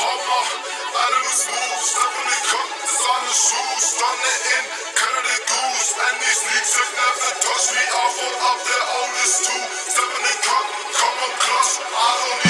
Hammer, animals move, step on the cup, designer shoes, done it in Canada Goose, and these leaks have never touched me. I thought up their oldest too. Step on the cup, come on, clutch, I don't need